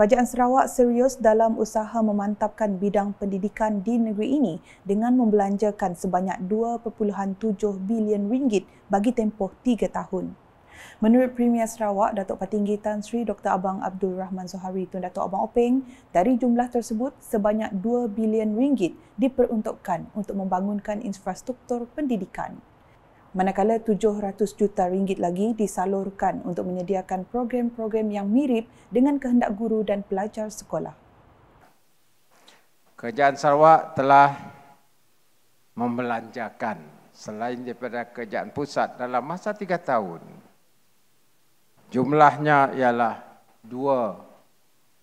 Kerajaan Sarawak serius dalam usaha memantapkan bidang pendidikan di negeri ini dengan membelanjakan sebanyak 2.7 bilion ringgit bagi tempoh 3 tahun. Menurut Premier Sarawak, Datuk Patinggi Tan Sri Dr. Abang Abdul Rahman Zohari Tun Datuk Abang Openg, dari jumlah tersebut sebanyak 2 bilion ringgit diperuntukkan untuk membangunkan infrastruktur pendidikan. Manakala 700 juta ringgit lagi disalurkan untuk menyediakan program-program yang mirip dengan kehendak guru dan pelajar sekolah. Kerajaan Sarawak telah membelanjakan selain daripada kerajaan pusat dalam masa tiga tahun Jumlahnya ialah 2.7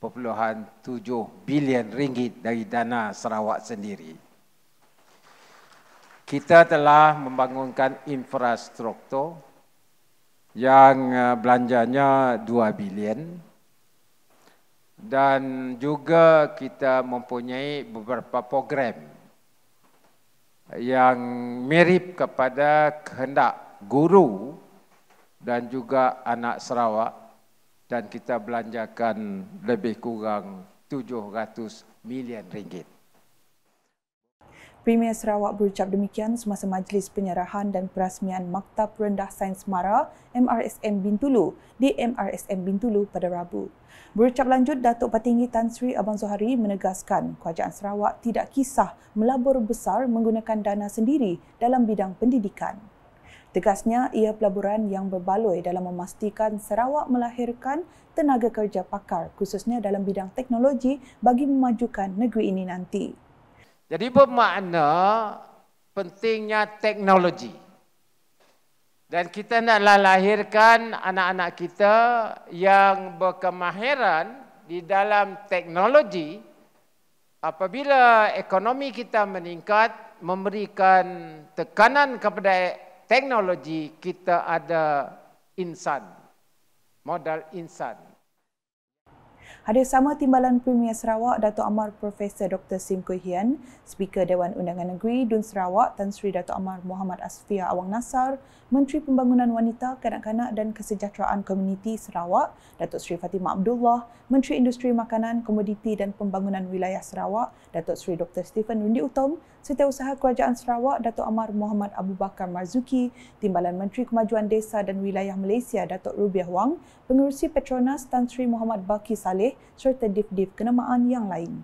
bilion ringgit dari dana Sarawak sendiri. Kita telah membangunkan infrastruktur yang eh, belanjanya 2 bilion dan juga kita mempunyai beberapa program yang mirip kepada kehendak guru dan juga anak Sarawak dan kita belanjakan lebih kurang 700 milion ringgit. Premier Sarawak berucap demikian semasa majlis penyerahan dan perasmian Maktab Rendah Sains Mara MRSM Bintulu di MRSM Bintulu pada Rabu. Berucap lanjut, Datuk Patinggi Tan Sri Abang Zohari menegaskan kerajaan Sarawak tidak kisah melabur besar menggunakan dana sendiri dalam bidang pendidikan. Tegasnya, ia pelaburan yang berbaloi dalam memastikan Sarawak melahirkan tenaga kerja pakar khususnya dalam bidang teknologi bagi memajukan negeri ini nanti. Jadi bermakna pentingnya teknologi. Dan kita naklah lahirkan anak-anak kita yang berkemahiran di dalam teknologi apabila ekonomi kita meningkat memberikan tekanan kepada teknologi kita ada insan, modal insan. Hadir sama Timbalan Premier Sarawak Datuk Amar Profesor Dr. Sim Kui Hian, Speaker Dewan Undangan Negeri Dun Sarawak Tan Sri Datuk Amar Muhammad Asfia Awang Nasar, Menteri Pembangunan Wanita, Kanak-kanak dan Kesejahteraan Komuniti Sarawak Datuk Sri Fatimah Abdullah, Menteri Industri Makanan, Komoditi dan Pembangunan Wilayah Sarawak Datuk Sri Dr. Stephen Rundi Utom, Setiausaha Kerajaan Sarawak Datuk Amar Muhammad Abu Bakar Marzuki, Timbalan Menteri Kemajuan Desa dan Wilayah Malaysia Datuk Rubiah Wang, Pengurusi Petronas Tan Sri Muhammad Baki Saleh serta div-div kenamaan yang lain.